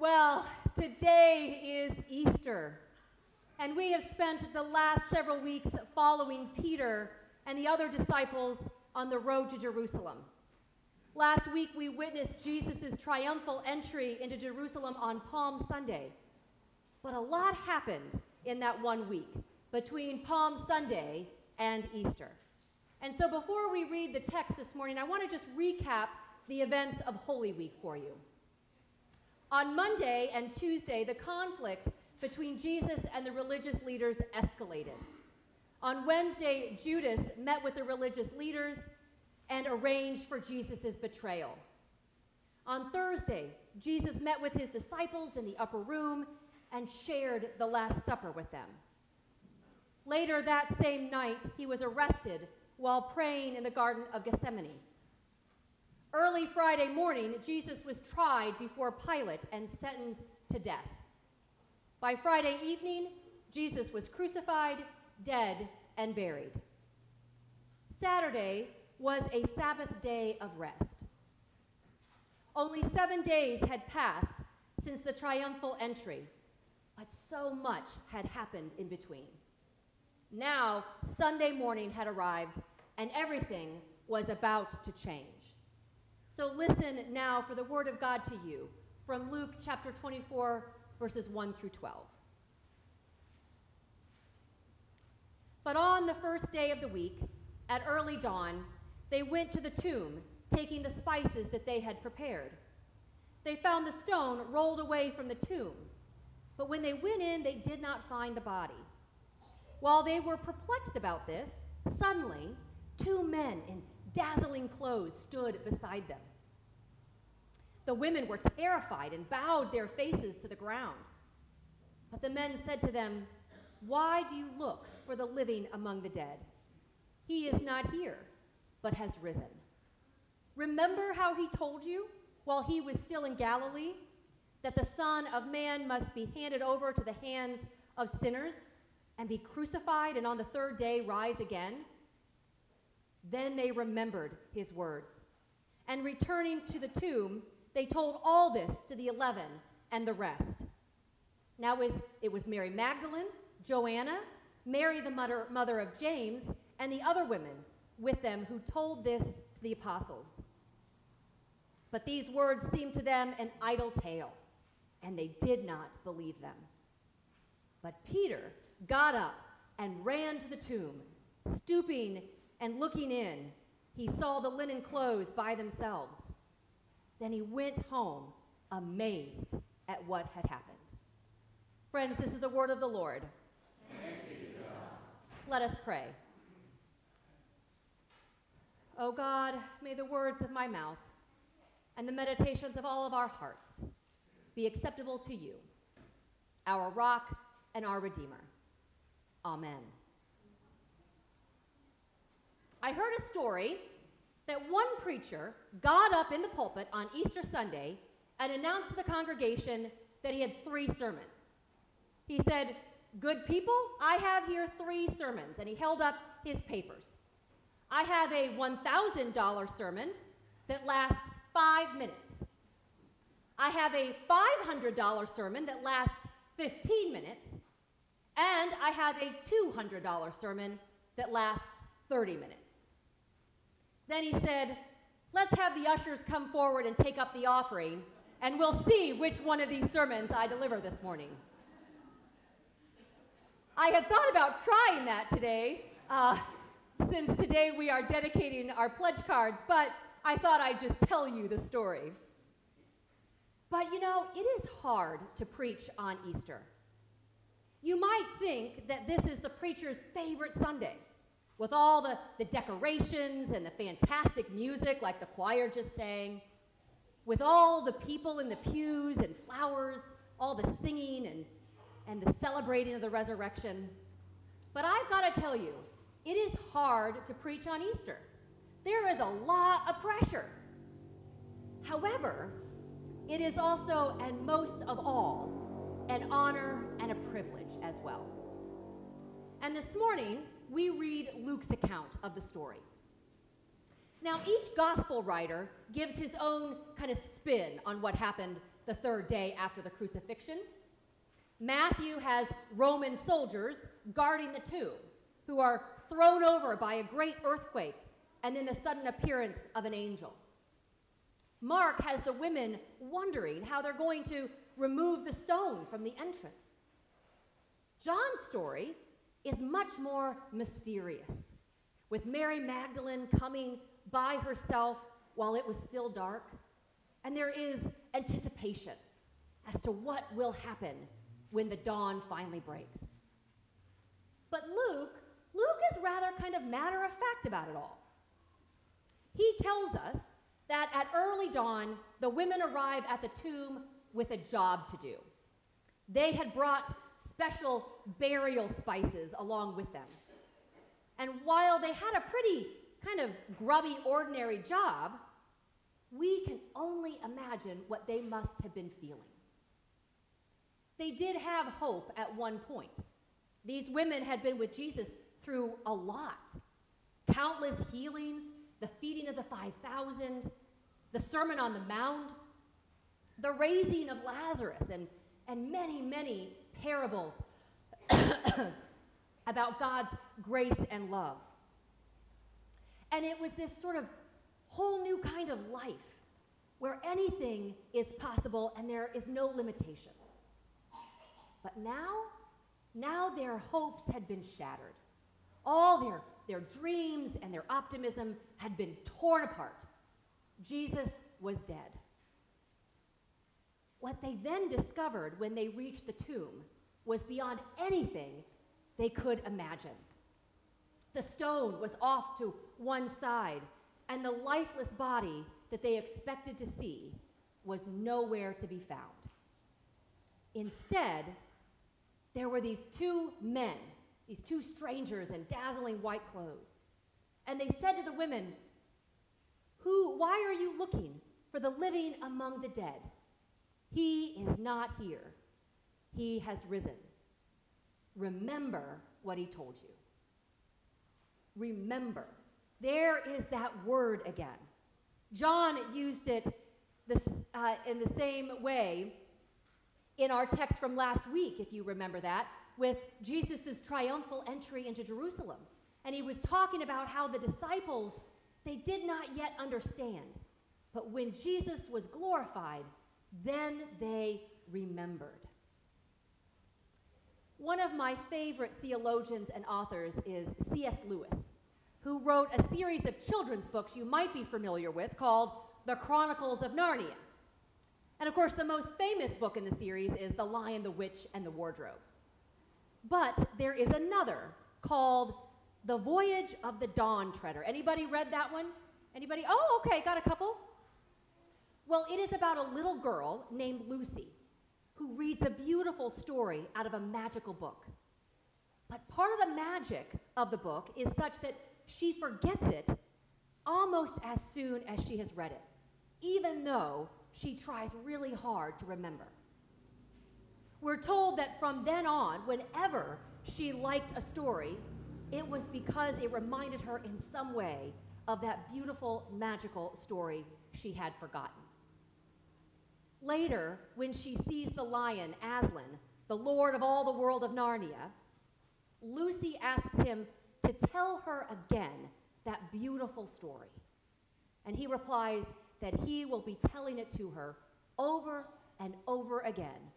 Well, today is Easter, and we have spent the last several weeks following Peter and the other disciples on the road to Jerusalem. Last week, we witnessed Jesus' triumphal entry into Jerusalem on Palm Sunday. But a lot happened in that one week between Palm Sunday and Easter. And so before we read the text this morning, I want to just recap the events of Holy Week for you. On Monday and Tuesday, the conflict between Jesus and the religious leaders escalated. On Wednesday, Judas met with the religious leaders and arranged for Jesus' betrayal. On Thursday, Jesus met with his disciples in the upper room and shared the Last Supper with them. Later that same night, he was arrested while praying in the Garden of Gethsemane. Early Friday morning, Jesus was tried before Pilate and sentenced to death. By Friday evening, Jesus was crucified, dead, and buried. Saturday was a Sabbath day of rest. Only seven days had passed since the triumphal entry, but so much had happened in between. Now, Sunday morning had arrived, and everything was about to change. So listen now for the word of God to you from Luke chapter 24, verses 1 through 12. But on the first day of the week, at early dawn, they went to the tomb, taking the spices that they had prepared. They found the stone rolled away from the tomb, but when they went in, they did not find the body. While they were perplexed about this, suddenly two men in dazzling clothes stood beside them. The women were terrified and bowed their faces to the ground. But the men said to them, Why do you look for the living among the dead? He is not here, but has risen. Remember how he told you while he was still in Galilee that the Son of Man must be handed over to the hands of sinners and be crucified and on the third day rise again? Then they remembered his words. And returning to the tomb, they told all this to the eleven and the rest. Now it was Mary Magdalene, Joanna, Mary the mother, mother of James, and the other women with them who told this to the apostles. But these words seemed to them an idle tale, and they did not believe them. But Peter got up and ran to the tomb. Stooping and looking in, he saw the linen clothes by themselves. Then he went home amazed at what had happened. Friends, this is the word of the Lord. Let us pray. O oh God, may the words of my mouth and the meditations of all of our hearts be acceptable to you, our rock and our redeemer. Amen. I heard a story that one preacher got up in the pulpit on Easter Sunday and announced to the congregation that he had three sermons. He said, Good people, I have here three sermons. And he held up his papers. I have a $1,000 sermon that lasts five minutes. I have a $500 sermon that lasts 15 minutes. And I have a $200 sermon that lasts 30 minutes. Then he said, Let's have the ushers come forward and take up the offering, and we'll see which one of these sermons I deliver this morning. I had thought about trying that today, uh, since today we are dedicating our pledge cards, but I thought I'd just tell you the story. But you know, it is hard to preach on Easter. You might think that this is the preacher's favorite Sunday, with all the, the decorations and the fantastic music, like the choir just sang, with all the people in the pews and flowers, all the singing and, and the celebrating of the resurrection. But I've got to tell you, it is hard to preach on Easter. There is a lot of pressure. However, it is also, and most of all, an honor and a privilege as well. And this morning, we read Luke's account of the story. Now, each gospel writer gives his own kind of spin on what happened the third day after the crucifixion. Matthew has Roman soldiers guarding the tomb who are thrown over by a great earthquake and then the sudden appearance of an angel. Mark has the women wondering how they're going to remove the stone from the entrance. John's story is much more mysterious, with Mary Magdalene coming by herself while it was still dark, and there is anticipation as to what will happen when the dawn finally breaks. But Luke, Luke is rather kind of matter of fact about it all. He tells us that at early dawn, the women arrive at the tomb with a job to do. They had brought special burial spices along with them. And while they had a pretty kind of grubby, ordinary job, we can only imagine what they must have been feeling. They did have hope at one point. These women had been with Jesus through a lot countless healings, the feeding of the 5,000, the Sermon on the Mount, the raising of Lazarus, and, and many, many parables about God's grace and love. And it was this sort of whole new kind of life where anything is possible and there is no limitations. But now, now their hopes had been shattered. All their, their dreams and their optimism had been torn apart. Jesus was dead. What they then discovered when they reached the tomb was beyond anything they could imagine. The stone was off to one side, and the lifeless body that they expected to see was nowhere to be found. Instead, there were these two men, these two strangers in dazzling white clothes. And they said to the women, Who, why are you looking for the living among the dead? He is not here. He has risen. Remember what he told you. Remember. There is that word again. John used it this, uh, in the same way in our text from last week, if you remember that, with Jesus' triumphal entry into Jerusalem. And he was talking about how the disciples, they did not yet understand. But when Jesus was glorified, then they remembered. One of my favorite theologians and authors is C.S. Lewis, who wrote a series of children's books you might be familiar with called The Chronicles of Narnia. And of course, the most famous book in the series is The Lion, the Witch, and the Wardrobe. But there is another called The Voyage of the Dawn Treader. Anybody read that one? Anybody? Oh, okay, got a couple. Well, it is about a little girl named Lucy who reads a beautiful story out of a magical book. But part of the magic of the book is such that she forgets it almost as soon as she has read it, even though she tries really hard to remember. We're told that from then on, whenever she liked a story, it was because it reminded her in some way of that beautiful, magical story she had forgotten. Later, when she sees the lion, Aslan, the lord of all the world of Narnia, Lucy asks him to tell her again that beautiful story. And he replies that he will be telling it to her over and over again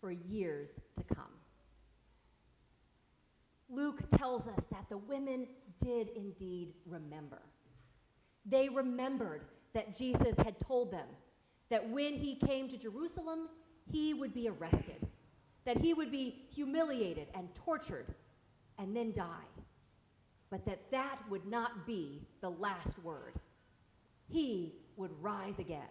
for years to come. Luke tells us that the women did indeed remember. They remembered that Jesus had told them that when he came to Jerusalem, he would be arrested, that he would be humiliated and tortured and then die, but that that would not be the last word. He would rise again.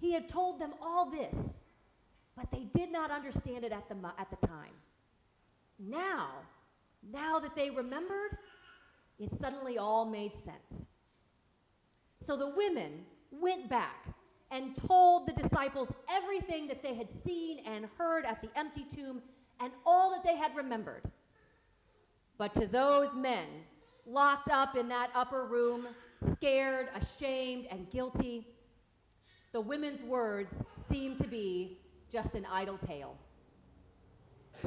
He had told them all this, but they did not understand it at the, at the time. Now, now that they remembered, it suddenly all made sense. So the women went back and told the disciples everything that they had seen and heard at the empty tomb and all that they had remembered. But to those men locked up in that upper room, scared, ashamed, and guilty, the women's words seemed to be just an idle tale.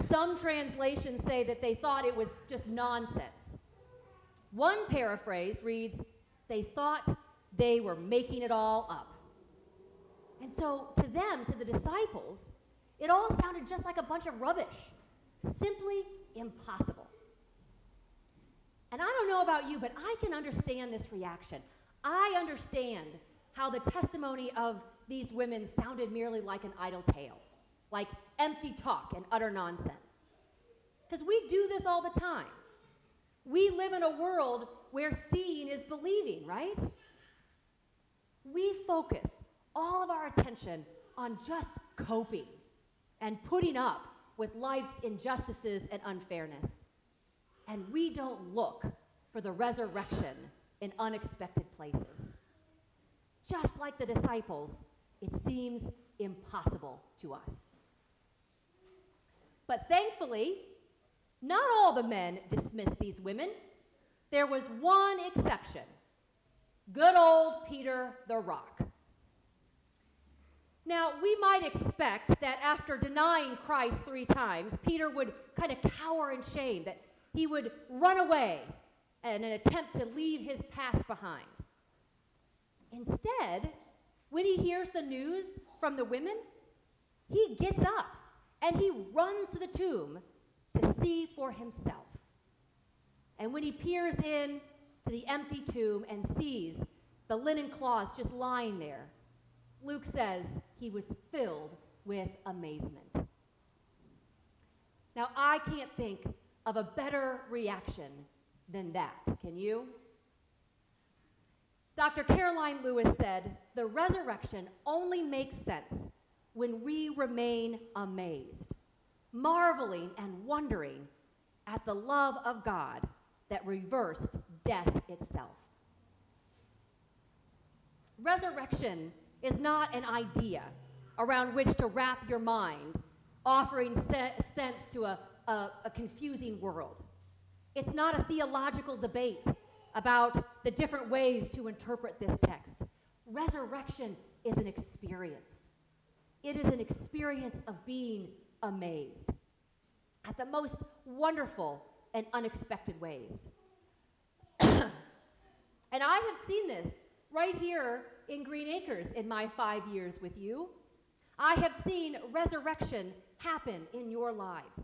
Some translations say that they thought it was just nonsense. One paraphrase reads, they thought they were making it all up. So, to them, to the disciples, it all sounded just like a bunch of rubbish. Simply impossible. And I don't know about you, but I can understand this reaction. I understand how the testimony of these women sounded merely like an idle tale, like empty talk and utter nonsense. Because we do this all the time. We live in a world where seeing is believing, right? We focus all of our attention on just coping and putting up with life's injustices and unfairness. And we don't look for the resurrection in unexpected places. Just like the disciples, it seems impossible to us. But thankfully, not all the men dismissed these women. There was one exception good old Peter the Rock. Now, we might expect that after denying Christ three times, Peter would kind of cower in shame, that he would run away in an attempt to leave his past behind. Instead, when he hears the news from the women, he gets up and he runs to the tomb to see for himself. And when he peers in to the empty tomb and sees the linen cloths just lying there, Luke says he was filled with amazement. Now, I can't think of a better reaction than that, can you? Dr. Karoline Lewis said, The resurrection only makes sense when we remain amazed, marveling and wondering at the love of God that reversed death itself. Resurrection is not an idea around which to wrap your mind, offering se- sense to a, a, a confusing world. It's not a theological debate about the different ways to interpret this text. Resurrection is an experience. It is an experience of being amazed at the most wonderful and unexpected ways. and I have seen this right here in Green Acres in my five years with you. I have seen resurrection happen in your lives.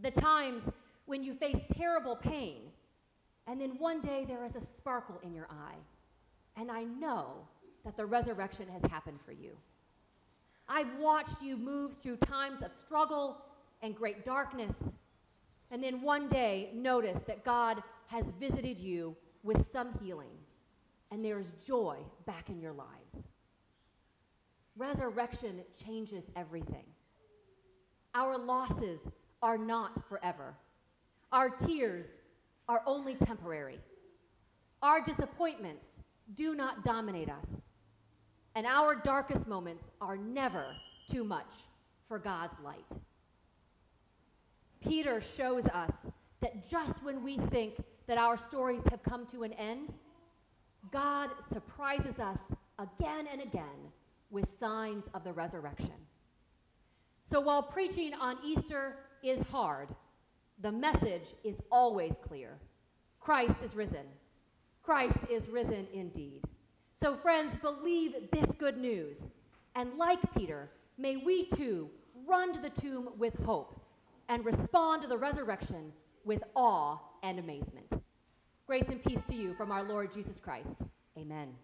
The times when you face terrible pain, and then one day there is a sparkle in your eye, and I know that the resurrection has happened for you. I've watched you move through times of struggle and great darkness, and then one day notice that God has visited you with some healing, and there is joy back in your lives. Resurrection changes everything. Our losses are not forever. Our tears are only temporary. Our disappointments do not dominate us. And our darkest moments are never too much for God's light. Peter shows us that just when we think that our stories have come to an end, God surprises us again and again with signs of the resurrection. So while preaching on Easter is hard, the message is always clear Christ is risen. Christ is risen indeed. So, friends, believe this good news. And like Peter, may we too run to the tomb with hope and respond to the resurrection with awe and amazement. Grace and peace to you from our Lord Jesus Christ. Amen.